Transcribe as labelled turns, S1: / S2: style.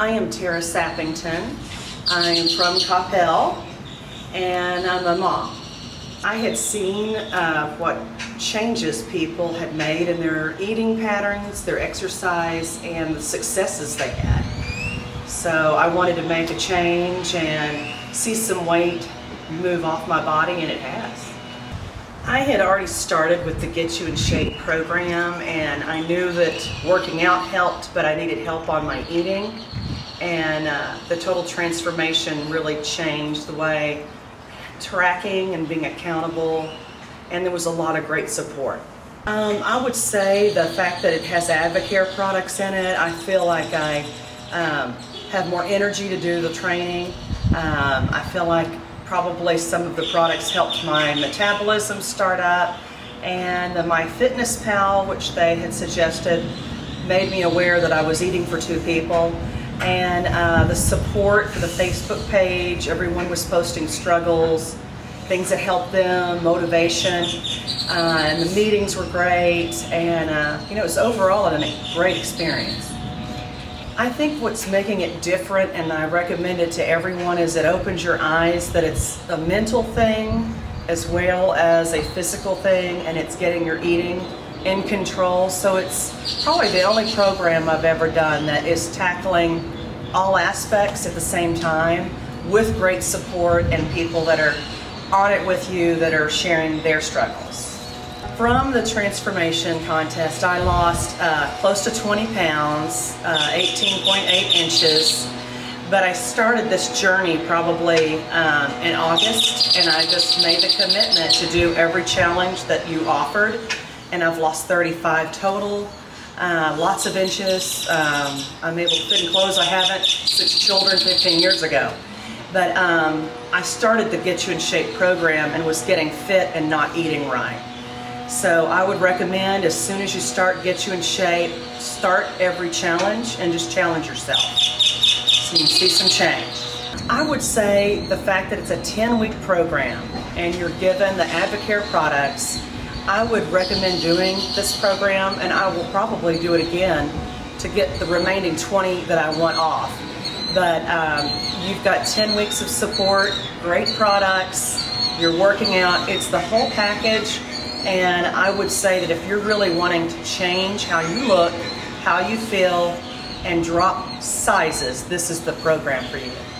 S1: I am Tara Sappington. I'm from Coppell and I'm a mom. I had seen uh, what changes people had made in their eating patterns, their exercise, and the successes they had. So I wanted to make a change and see some weight move off my body, and it has. I had already started with the Get You in Shape program, and I knew that working out helped, but I needed help on my eating. And uh, the total transformation really changed the way tracking and being accountable, and there was a lot of great support. Um, I would say the fact that it has Advocare products in it, I feel like I um, have more energy to do the training. Um, I feel like probably some of the products helped my metabolism start up, and the MyFitnessPal, which they had suggested, made me aware that I was eating for two people and uh, the support for the Facebook page. Everyone was posting struggles, things that helped them, motivation, uh, and the meetings were great, and uh, you know, it was overall a great experience. I think what's making it different, and I recommend it to everyone, is it opens your eyes that it's a mental thing as well as a physical thing, and it's getting your eating in control. So it's probably the only program I've ever done that is tackling all aspects at the same time with great support and people that are on it with you that are sharing their struggles. From the transformation contest, I lost uh, close to 20 pounds, 18.8 uh, inches, but I started this journey probably um, in August and I just made the commitment to do every challenge that you offered and I've lost 35 total. Uh, lots of inches. Um, I'm able to fit in clothes I haven't since children 15 years ago. But um, I started the Get You in Shape program and was getting fit and not eating right. So I would recommend as soon as you start Get You in Shape, start every challenge and just challenge yourself so you can see some change. I would say the fact that it's a 10 week program and you're given the Advocare products I would recommend doing this program and I will probably do it again to get the remaining 20 that I want off. But um, you've got 10 weeks of support, great products, you're working out, it's the whole package and I would say that if you're really wanting to change how you look, how you feel, and drop sizes, this is the program for you.